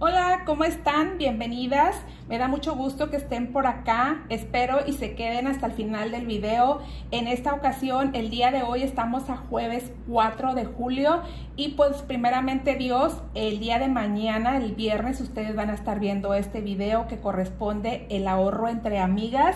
Hola, ¿cómo están? Bienvenidas. Me da mucho gusto que estén por acá. Espero y se queden hasta el final del video. En esta ocasión, el día de hoy estamos a jueves 4 de julio y pues primeramente Dios, el día de mañana, el viernes, ustedes van a estar viendo este video que corresponde el ahorro entre amigas.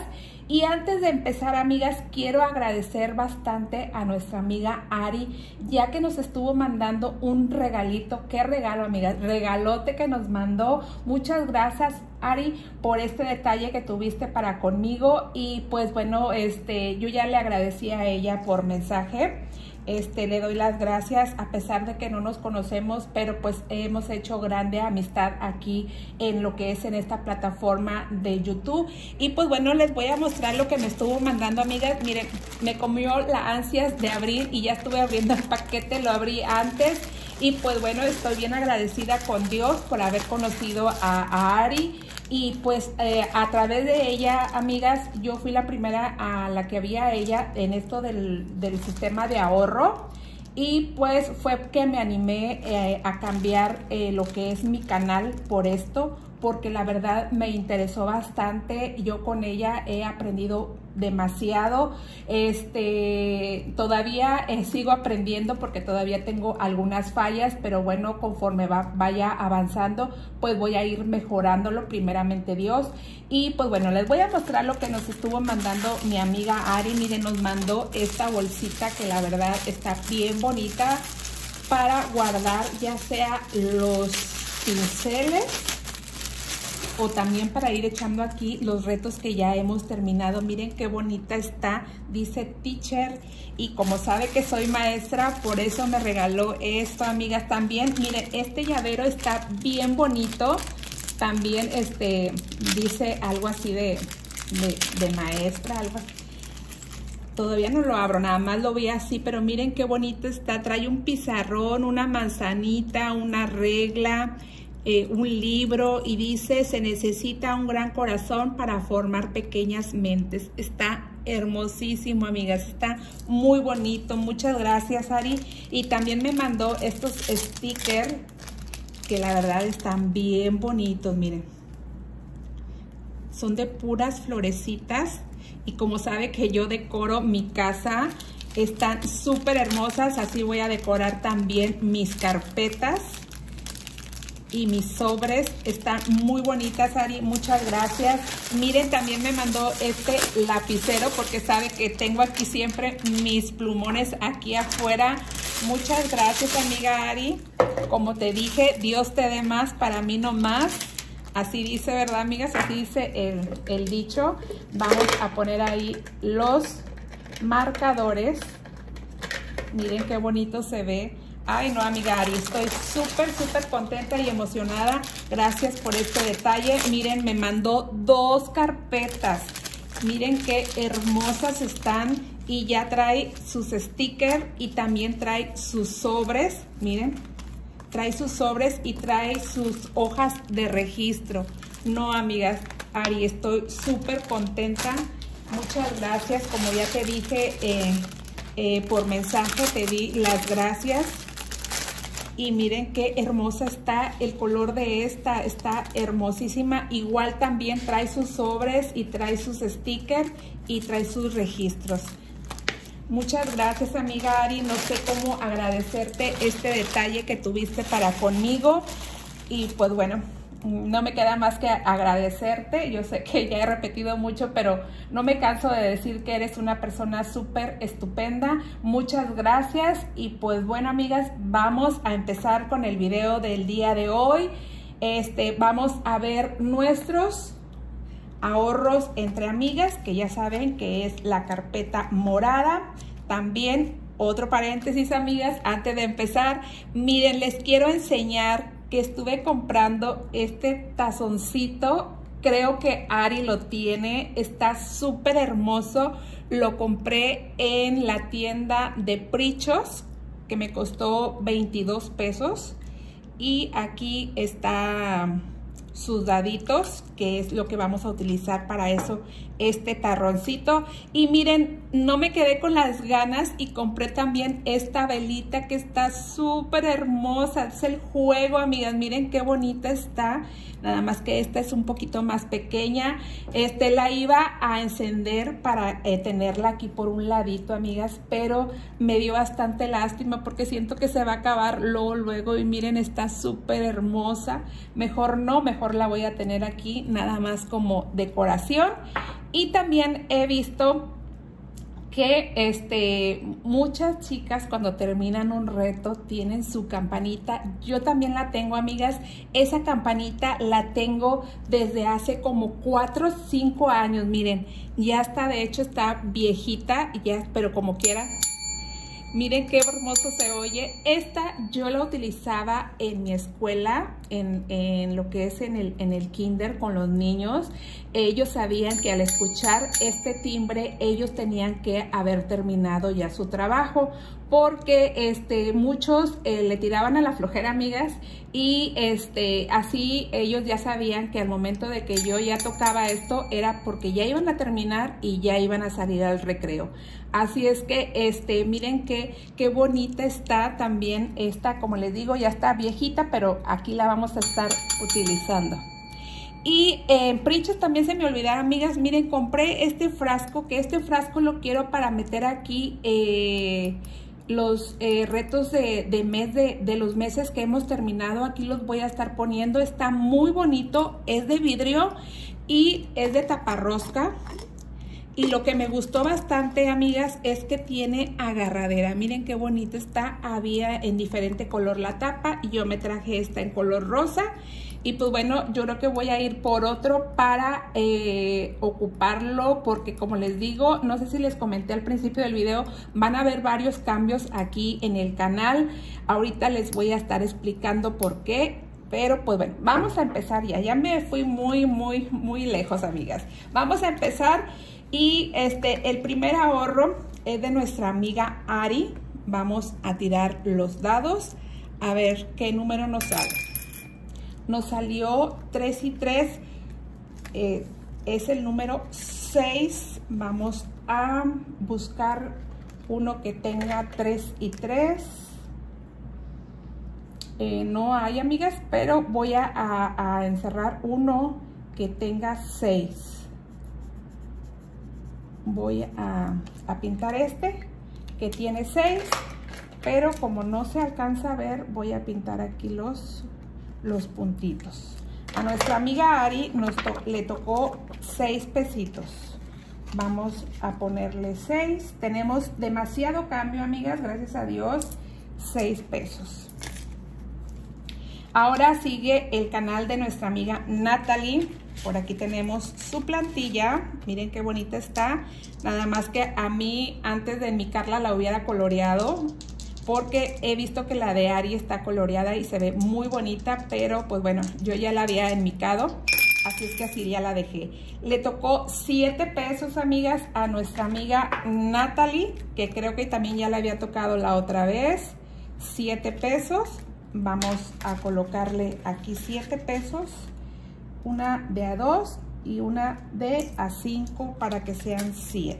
Y antes de empezar, amigas, quiero agradecer bastante a nuestra amiga Ari, ya que nos estuvo mandando un regalito. ¿Qué regalo, amigas? Regalote que nos mandó. Muchas gracias, Ari, por este detalle que tuviste para conmigo. Y pues bueno, este, yo ya le agradecí a ella por mensaje. Este, le doy las gracias a pesar de que no nos conocemos, pero pues hemos hecho grande amistad aquí en lo que es en esta plataforma de YouTube. Y pues bueno, les voy a mostrar lo que me estuvo mandando, amigas. Miren, me comió la ansias de abrir y ya estuve abriendo el paquete, lo abrí antes. Y pues bueno, estoy bien agradecida con Dios por haber conocido a, a Ari y pues eh, a través de ella, amigas, yo fui la primera a la que había ella en esto del, del sistema de ahorro. Y pues fue que me animé eh, a cambiar eh, lo que es mi canal por esto, porque la verdad me interesó bastante. Yo con ella he aprendido demasiado. Este, todavía eh, sigo aprendiendo porque todavía tengo algunas fallas, pero bueno, conforme va, vaya avanzando, pues voy a ir mejorándolo primeramente Dios. Y pues bueno, les voy a mostrar lo que nos estuvo mandando mi amiga Ari. Miren, nos mandó esta bolsita que la verdad está bien bonita para guardar ya sea los pinceles o también para ir echando aquí los retos que ya hemos terminado. Miren qué bonita está, dice teacher. Y como sabe que soy maestra, por eso me regaló esto, amigas, también. Miren, este llavero está bien bonito. También este dice algo así de, de, maestra, algo. Todavía no lo abro, nada más lo vi así, pero miren qué bonito está. Trae un pizarrón, una manzanita, una regla, eh, un libro y dice, se necesita un gran corazón para formar pequeñas mentes. Está hermosísimo, amigas. Está muy bonito. Muchas gracias, Ari. Y también me mandó estos stickers que la verdad están bien bonitos, miren. Son de puras florecitas. Y como sabe que yo decoro mi casa, están súper hermosas. Así voy a decorar también mis carpetas y mis sobres están muy bonitas, Ari, muchas gracias. Miren, también me mandó este lapicero porque sabe que tengo aquí siempre mis plumones aquí afuera. Muchas gracias, amiga Ari. Como te dije, Dios te dé más, para mí no más. Así dice, ¿verdad, amigas? Así dice el, el dicho. Vamos a poner ahí los marcadores. Miren qué bonito se ve Ay, no, amiga Ari, estoy súper, súper contenta y emocionada. Gracias por este detalle. Miren, me mandó dos carpetas. Miren qué hermosas están. Y ya trae sus stickers y también trae sus sobres. Miren, trae sus sobres y trae sus hojas de registro. No, amigas, Ari, estoy súper contenta. Muchas gracias. Como ya te dije eh, eh, por mensaje, te di las gracias y miren qué hermosa está el color de esta, está hermosísima. Igual también trae sus sobres y trae sus stickers y trae sus registros. Muchas gracias amiga Ari, no sé cómo agradecerte este detalle que tuviste para conmigo y pues bueno, no me queda más que agradecerte. Yo sé que ya he repetido mucho, pero no me canso de decir que eres una persona súper estupenda. Muchas gracias. Y pues bueno, amigas, vamos a empezar con el video del día de hoy. Este, vamos a ver nuestros ahorros entre amigas, que ya saben que es la carpeta morada. También otro paréntesis, amigas, antes de empezar, miren, les quiero enseñar que estuve comprando este tazoncito. Creo que Ari lo tiene. Está súper hermoso. Lo compré en la tienda de Prichos, que me costó 22 pesos. Y aquí está sus daditos, que es lo que vamos a utilizar para eso, este tarroncito. Y miren, no me quedé con las ganas y compré también esta velita que está súper hermosa. Es el juego, amigas. Miren qué bonita está. Nada más que esta es un poquito más pequeña. Este la iba a encender para eh, tenerla aquí por un ladito, amigas. Pero me dio bastante lástima porque siento que se va a acabar luego, luego. Y miren, está súper hermosa. Mejor no, mejor la voy a tener aquí nada más como decoración. Y también he visto que este, muchas chicas cuando terminan un reto tienen su campanita. Yo también la tengo, amigas. Esa campanita la tengo desde hace como 4 o 5 años. Miren, ya está, de hecho está viejita, ya, pero como quiera, Miren qué hermoso se oye. Esta yo la utilizaba en mi escuela, en, lo que es en el, en el kinder con los niños. Ellos sabían que al escuchar este timbre, ellos tenían que haber terminado ya su trabajo porque este, muchos eh, le tiraban a la flojera, amigas, y este, así ellos ya sabían que al momento de que yo ya tocaba esto era porque ya iban a terminar y ya iban a salir al recreo. Así es que, este, miren qué, qué bonita está también esta, como les digo, ya está viejita, pero aquí la vamos a estar utilizando. Y en eh, también se me olvidaron, amigas, miren, compré este frasco, que este frasco lo quiero para meter aquí eh, los eh, retos de, mes de, de, los meses que hemos terminado. Aquí los voy a estar poniendo. Está muy bonito, es de vidrio y es de taparrosca. Y lo que me gustó bastante, amigas, es que tiene agarradera. Miren qué bonita está. Había en diferente color la tapa y yo me traje esta en color rosa. Pues bueno, yo creo que voy a ir por otro para eh, ocuparlo porque como les digo, no sé si les comenté al principio del video, van a haber varios cambios aquí en el canal. Ahorita les voy a estar explicando por qué. Pero pues bueno, vamos a empezar ya. Ya me fui muy, muy, muy lejos, amigas. Vamos a empezar y este, el primer ahorro es de nuestra amiga Ari. Vamos a tirar los dados a ver qué número nos sale. Nos salió 3 y 3. Eh, es el número 6. Vamos a buscar uno que tenga 3 y 3. Eh, no hay, amigas, pero voy a, a encerrar uno que tenga 6 voy a, pintar este que tiene 6 pero como no se alcanza a ver voy a pintar aquí los, los puntitos. A nuestra amiga Ari nos le tocó 6 pesitos. Vamos a ponerle 6 tenemos demasiado cambio amigas gracias a Dios 6 pesos. Ahora sigue el canal de nuestra amiga Natalie. Por aquí tenemos su plantilla. Miren qué bonita está. Nada más que a mí antes de enmicarla la hubiera coloreado porque he visto que la de Ari está coloreada y se ve muy bonita, pero pues bueno, yo ya la había enmicado, así es que así ya la dejé. Le tocó 7 pesos, amigas, a nuestra amiga Natalie, que creo que también ya la había tocado la otra vez. 7 pesos, vamos a colocarle aquí 7 pesos una de a 2 y una de a 5 para que sean 7.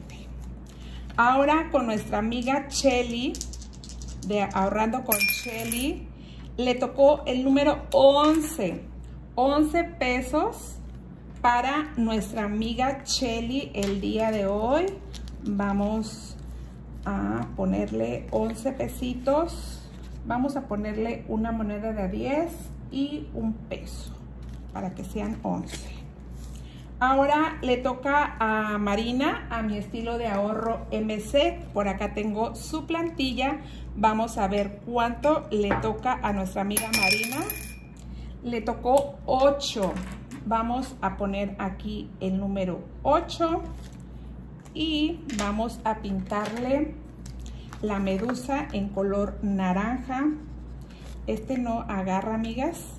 Ahora con nuestra amiga Shelly, de Ahorrando con Shelly, le tocó el número 11. 11 pesos para nuestra amiga Shelly el día de hoy. Vamos a ponerle 11 pesitos. Vamos a ponerle una moneda de 10 y un peso para que sean 11. Ahora le toca a Marina, a mi estilo de ahorro MC. Por acá tengo su plantilla. Vamos a ver cuánto le toca a nuestra amiga Marina. Le tocó 8. Vamos a poner aquí el número 8. Y vamos a pintarle la medusa en color naranja. Este no agarra, amigas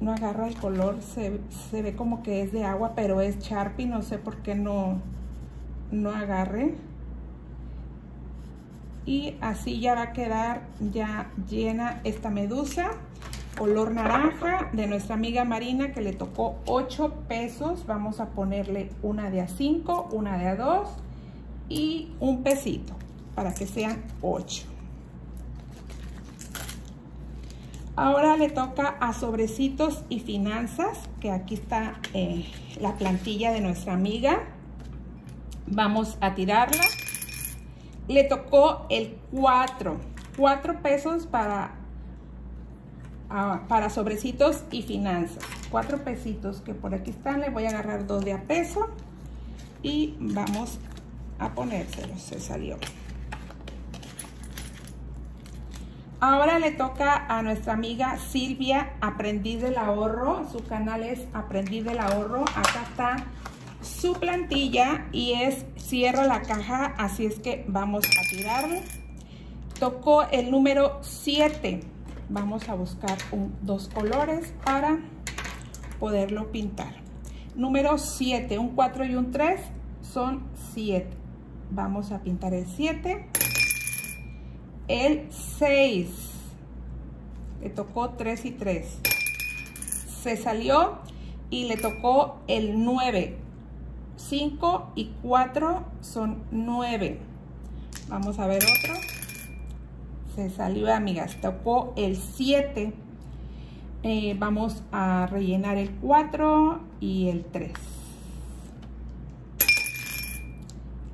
no agarra el color, se, ve como que es de agua, pero es Sharpie, no sé por qué no, no agarre. Y así ya va a quedar ya llena esta medusa. color naranja de nuestra amiga Marina que le tocó 8 pesos. Vamos a ponerle una de a 5, una de a 2 y un pesito para que sean 8. Ahora le toca a sobrecitos y finanzas, que aquí está eh, la plantilla de nuestra amiga. Vamos a tirarla. Le tocó el 4. 4 pesos para, ah, para sobrecitos y finanzas. 4 pesitos que por aquí están. Le voy a agarrar dos de a peso. Y vamos a ponérselos. Se salió. Ahora le toca a nuestra amiga Silvia, Aprendiz del Ahorro. Su canal es Aprendiz del Ahorro. Acá está su plantilla y es cierra la caja, así es que vamos a tirarlo. Tocó el número 7. Vamos a buscar dos colores para poderlo pintar. Número 7, un 4 y un 3 son 7. Vamos a pintar el 7 el 6. Le tocó 3 y 3. Se salió y le tocó el 9. 5 y 4 son 9. Vamos a ver otro. Se salió, amigas. Tocó el 7. Eh, vamos a rellenar el 4 y el 3.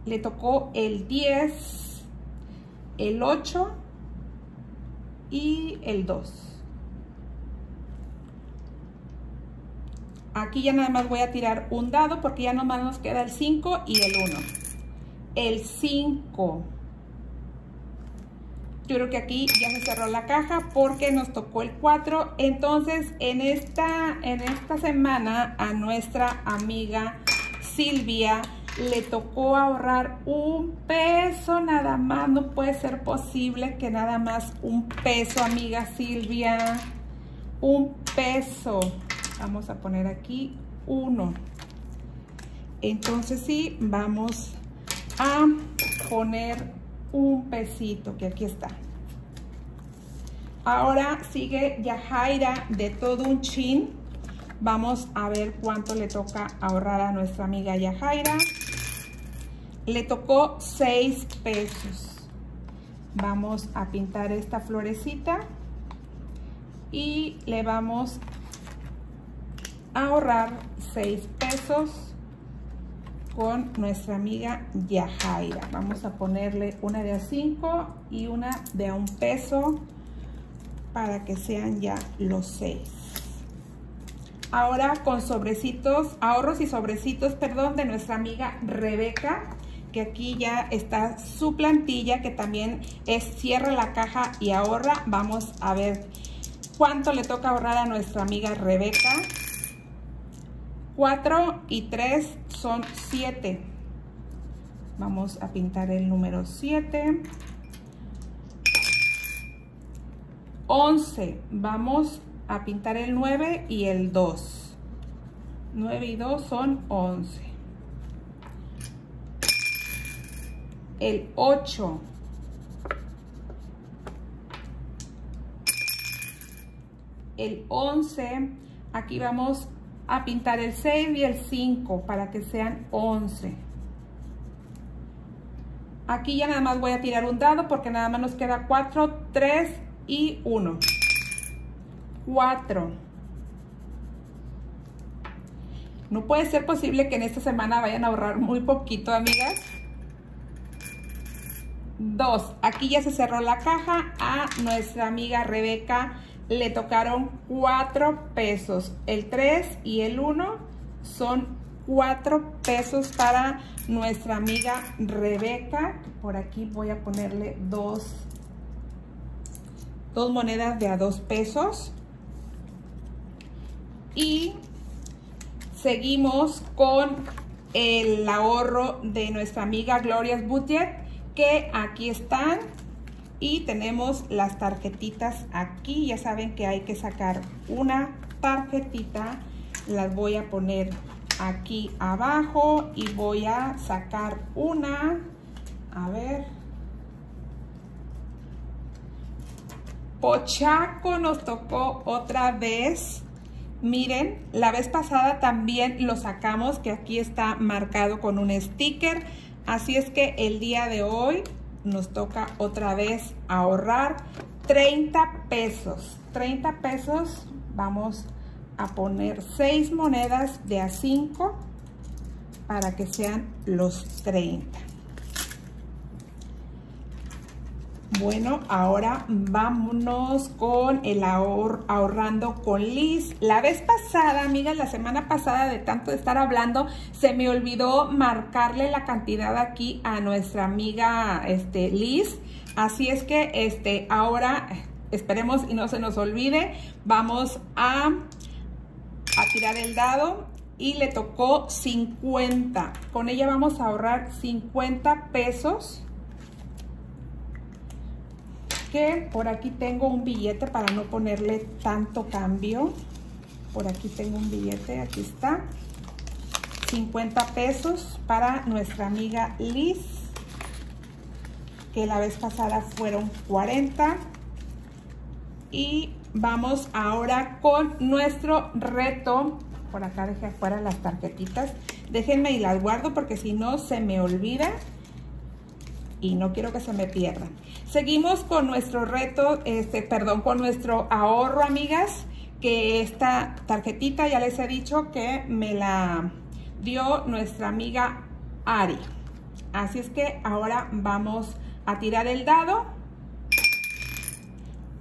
Le tocó el 10 el 8 y el 2. Aquí ya nada más voy a tirar un dado porque ya nomás nos queda el 5 y el 1. El 5. Yo creo que aquí ya se cerró la caja porque nos tocó el 4. Entonces, en esta, en esta semana a nuestra amiga Silvia le tocó ahorrar un peso nada más. No puede ser posible que nada más un peso, amiga Silvia. Un peso. Vamos a poner aquí uno. Entonces sí, vamos a poner un pesito, que aquí está. Ahora sigue Yajaira de todo un chin. Vamos a ver cuánto le toca ahorrar a nuestra amiga Yajaira. Le tocó 6 pesos. Vamos a pintar esta florecita y le vamos a ahorrar 6 pesos con nuestra amiga Yajaira. Vamos a ponerle una de a 5 y una de a un peso para que sean ya los 6. Ahora con sobrecitos, ahorros y sobrecitos, perdón, de nuestra amiga Rebeca que aquí ya está su plantilla que también es cierra la caja y ahorra. Vamos a ver cuánto le toca ahorrar a nuestra amiga Rebeca. 4 y 3 son 7. Vamos a pintar el número 7. 11. Vamos a pintar el 9 y el 2. 9 y 2 son 11. el 8. El 11, aquí vamos a pintar el 6 y el 5 para que sean 11. Aquí ya nada más voy a tirar un dado porque nada más nos queda 4, 3 y 1. 4. No puede ser posible que en esta semana vayan a ahorrar muy poquito, amigas. 2. Aquí ya se cerró la caja. A nuestra amiga Rebeca le tocaron 4 pesos. El 3 y el 1 son 4 pesos para nuestra amiga Rebeca. Por aquí voy a ponerle dos, dos monedas de a 2 pesos. Y seguimos con el ahorro de nuestra amiga Gloria's Budget que aquí están y tenemos las tarjetitas aquí. Ya saben que hay que sacar una tarjetita. Las voy a poner aquí abajo y voy a sacar una. A ver. Pochaco nos tocó otra vez. Miren, la vez pasada también lo sacamos, que aquí está marcado con un sticker. Así es que el día de hoy nos toca otra vez ahorrar 30 pesos. 30 pesos, vamos a poner 6 monedas de a 5 para que sean los 30. Bueno, ahora vámonos con el ahor ahorrando con Liz. La vez pasada, amigas, la semana pasada de tanto estar hablando, se me olvidó marcarle la cantidad aquí a nuestra amiga este, Liz. Así es que este, ahora, esperemos y no se nos olvide, vamos a, a tirar el dado y le tocó 50. Con ella vamos a ahorrar 50 pesos que por aquí tengo un billete para no ponerle tanto cambio. Por aquí tengo un billete, aquí está. 50 pesos para nuestra amiga Liz, que la vez pasada fueron 40. Y vamos ahora con nuestro reto. Por acá dejé afuera las tarjetitas. Déjenme y las guardo porque si no se me olvida y no quiero que se me pierdan. Seguimos con nuestro reto, este, perdón, con nuestro ahorro, amigas, que esta tarjetita ya les he dicho que me la dio nuestra amiga Ari. Así es que ahora vamos a tirar el dado.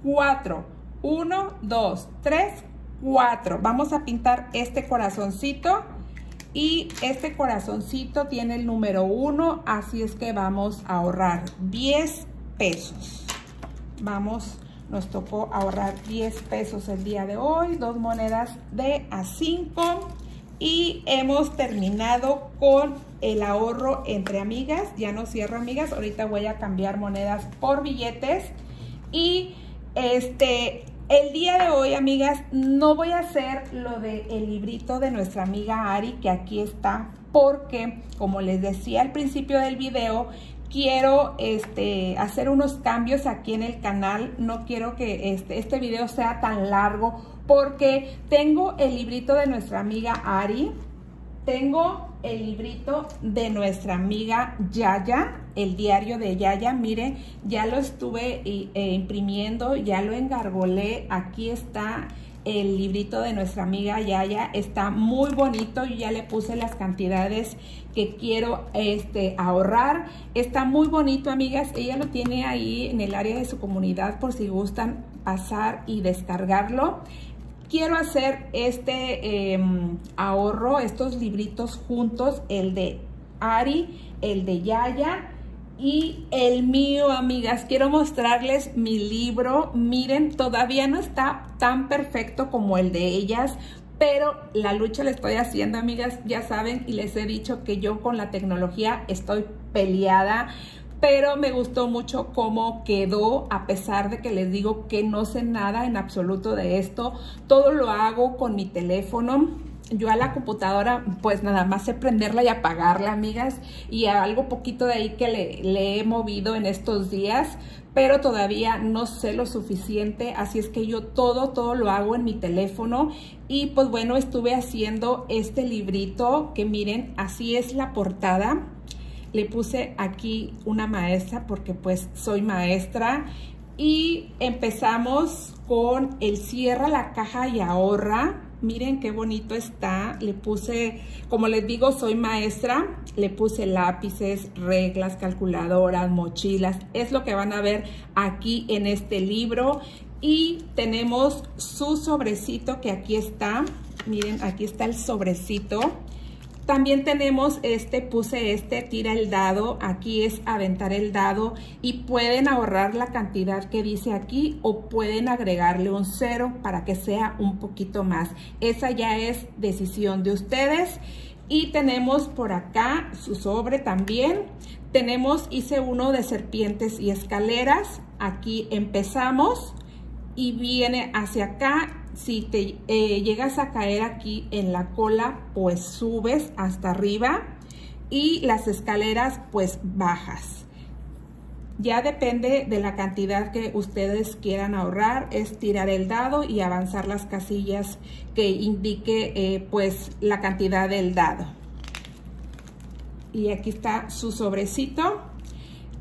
4, 1, 2, 3, 4. Vamos a pintar este corazoncito y este corazoncito tiene el número 1, así es que vamos a ahorrar 10 pesos. Vamos, nos tocó ahorrar 10 pesos el día de hoy, dos monedas de a 5 y hemos terminado con el ahorro entre amigas. Ya no cierro amigas, ahorita voy a cambiar monedas por billetes y este el día de hoy, amigas, no voy a hacer lo del el librito de nuestra amiga Ari, que aquí está, porque, como les decía al principio del video, quiero este, hacer unos cambios aquí en el canal. No quiero que este, este video sea tan largo, porque tengo el librito de nuestra amiga Ari, tengo el librito de nuestra amiga Yaya, el diario de Yaya. Mire, ya lo estuve eh, imprimiendo, ya lo engargolé. Aquí está el librito de nuestra amiga Yaya. Está muy bonito. Yo ya le puse las cantidades que quiero este, ahorrar. Está muy bonito, amigas. Ella lo tiene ahí en el área de su comunidad por si gustan pasar y descargarlo quiero hacer este em, ahorro, estos libritos juntos, el de Ari, el de Yaya y el mío, amigas. Quiero mostrarles mi libro. Miren, todavía no está tan perfecto como el de ellas, pero la lucha la estoy haciendo, amigas. Ya saben y les he dicho que yo con la tecnología estoy peleada pero me gustó mucho cómo quedó, a pesar de que les digo que no sé nada en absoluto de esto. Todo lo hago con mi teléfono. Yo a la computadora, pues nada más sé prenderla y apagarla, amigas, y algo poquito de ahí que le, le he movido en estos días, pero todavía no sé lo suficiente, así es que yo todo, todo lo hago en mi teléfono y pues bueno, estuve haciendo este librito que miren, así es la portada, le puse aquí una maestra porque pues soy maestra y empezamos con el cierra la caja y ahorra. Miren qué bonito está. Le puse, como les digo, soy maestra. Le puse lápices, reglas, calculadoras, mochilas. Es lo que van a ver aquí en este libro. Y tenemos su sobrecito que aquí está. Miren, aquí está el sobrecito. También tenemos este, puse este, tira el dado, aquí es aventar el dado y pueden ahorrar la cantidad que dice aquí o pueden agregarle un cero para que sea un poquito más. Esa ya es decisión de ustedes. Y tenemos por acá su sobre también. Tenemos, hice uno de serpientes y escaleras. Aquí empezamos y viene hacia acá si te eh, llegas a caer aquí en la cola, pues subes hasta arriba y las escaleras pues bajas. Ya depende de la cantidad que ustedes quieran ahorrar, es tirar el dado y avanzar las casillas que indique eh, pues la cantidad del dado. Y aquí está su sobrecito.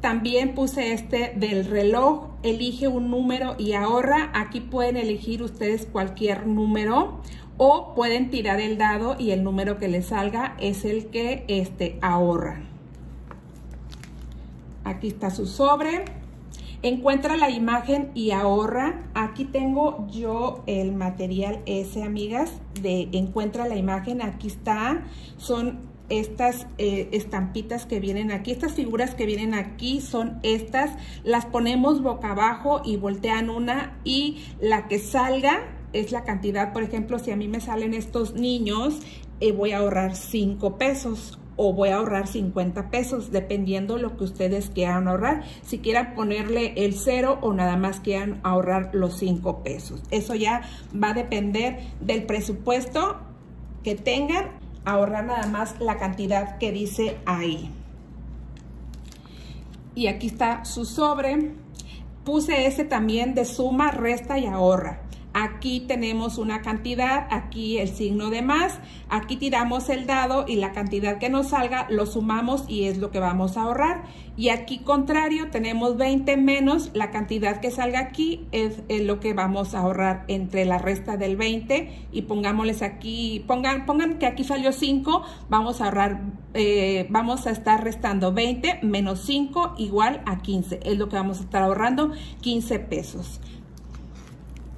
También puse este del reloj, elige un número y ahorra. Aquí pueden elegir ustedes cualquier número o pueden tirar el dado y el número que les salga es el que este, ahorran. Aquí está su sobre. Encuentra la imagen y ahorra. Aquí tengo yo el material ese, amigas, de encuentra la imagen. Aquí está. Son estas eh, estampitas que vienen aquí, estas figuras que vienen aquí son estas, las ponemos boca abajo y voltean una y la que salga es la cantidad, por ejemplo, si a mí me salen estos niños, eh, voy a ahorrar 5 pesos o voy a ahorrar 50 pesos, dependiendo lo que ustedes quieran ahorrar. Si quieran ponerle el cero o nada más quieran ahorrar los 5 pesos. Eso ya va a depender del presupuesto que tengan, ahorrar nada más la cantidad que dice ahí. Y aquí está su sobre. Puse ese también de suma, resta y ahorra. Aquí tenemos una cantidad, aquí el signo de más, aquí tiramos el dado y la cantidad que nos salga lo sumamos y es lo que vamos a ahorrar. Y aquí contrario tenemos 20 menos la cantidad que salga aquí es, lo que vamos a ahorrar entre la resta del 20 y pongámosles aquí, pongan, pongan que aquí salió 5, vamos a ahorrar, eh, vamos a estar restando 20 menos 5 igual a 15, es lo que vamos a estar ahorrando 15 pesos.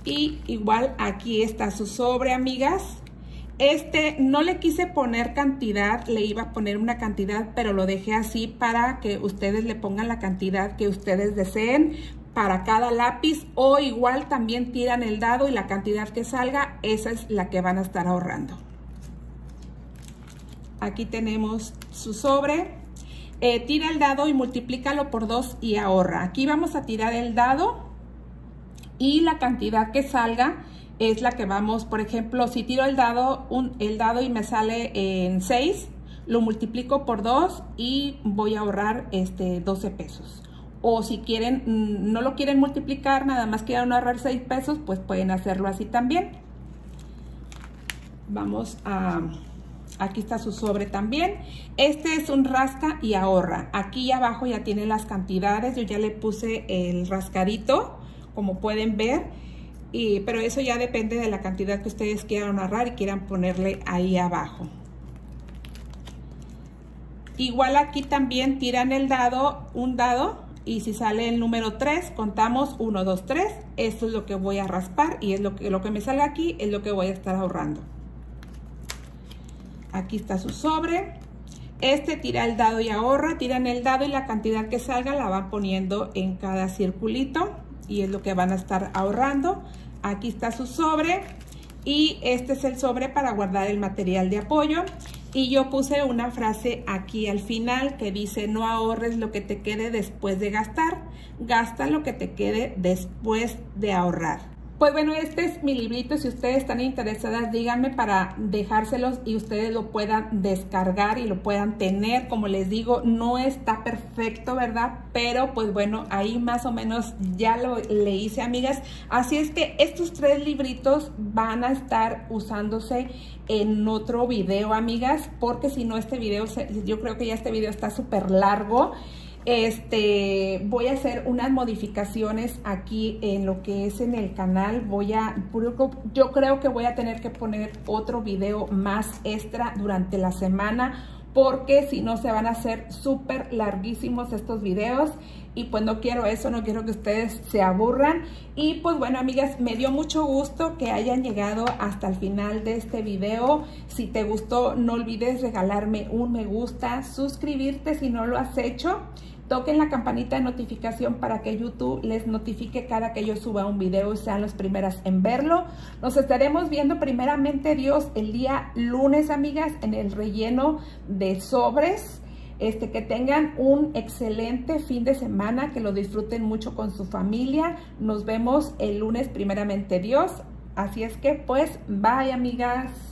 Y igual aquí está su sobre, amigas. Este no le quise poner cantidad, le iba a poner una cantidad, pero lo dejé así para que ustedes le pongan la cantidad que ustedes deseen para cada lápiz o igual también tiran el dado y la cantidad que salga, esa es la que van a estar ahorrando. Aquí tenemos su sobre. Eh, tira el dado y multiplícalo por dos y ahorra. Aquí vamos a tirar el dado y la cantidad que salga es la que vamos, por ejemplo, si tiro el dado, un, el dado y me sale en 6, lo multiplico por 2 y voy a ahorrar este 12 pesos. O si quieren, mm, no lo quieren multiplicar, nada más quieren ahorrar 6 pesos, pues pueden hacerlo así también. Vamos a... Aquí está su sobre también. Este es un rasca y ahorra. Aquí abajo ya tiene las cantidades. Yo ya le puse el rascadito como pueden ver. Y, pero eso ya depende de la cantidad que ustedes quieran ahorrar y quieran ponerle ahí abajo. Igual aquí también tiran el dado, un dado, y si sale el número 3, contamos 1, 2, 3. Esto es lo que voy a raspar y es lo que, lo que me salga aquí, es lo que voy a estar ahorrando. Aquí está su sobre. Este tira el dado y ahorra, tiran el dado y la cantidad que salga la van poniendo en cada circulito y es lo que van a estar ahorrando. Aquí está su sobre y este es el sobre para guardar el material de apoyo. Y yo puse una frase aquí al final que dice no ahorres lo que te quede después de gastar, gasta lo que te quede después de ahorrar. Pues bueno, este es mi librito. Si ustedes están interesadas, díganme para dejárselos y ustedes lo puedan descargar y lo puedan tener. Como les digo, no está perfecto, ¿verdad? Pero pues bueno, ahí más o menos ya lo le hice, amigas. Así es que estos tres libritos van a estar usándose en otro video, amigas, porque si no este video, yo creo que ya este video está súper largo. Este, voy a hacer unas modificaciones aquí en lo que es en el canal. Voy a, yo creo que voy a tener que poner otro video más extra durante la semana porque si no se van a hacer súper larguísimos estos videos y pues no quiero eso, no quiero que ustedes se aburran y pues bueno amigas, me dio mucho gusto que hayan llegado hasta el final de este video, si te gustó no olvides regalarme un me gusta, suscribirte si no lo has hecho Toquen la campanita de notificación para que YouTube les notifique cada que yo suba un video y sean las primeras en verlo. Nos estaremos viendo primeramente Dios el día lunes, amigas, en el relleno de sobres. Este, que tengan un excelente fin de semana, que lo disfruten mucho con su familia. Nos vemos el lunes primeramente Dios. Así es que pues, bye amigas.